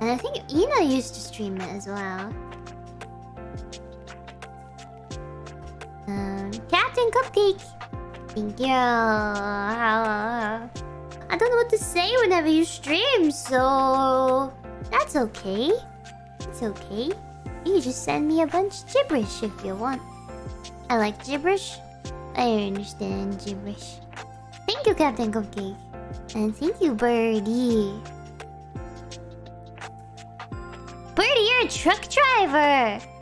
And I think Ina used to stream it as well. Um, Captain Cupcake! Thank you. I don't know what to say whenever you stream, so... That's okay. It's okay. You can just send me a bunch of gibberish if you want. I like gibberish. I understand gibberish. Thank you, Captain Cupcake. And thank you, Birdie. You're a truck driver!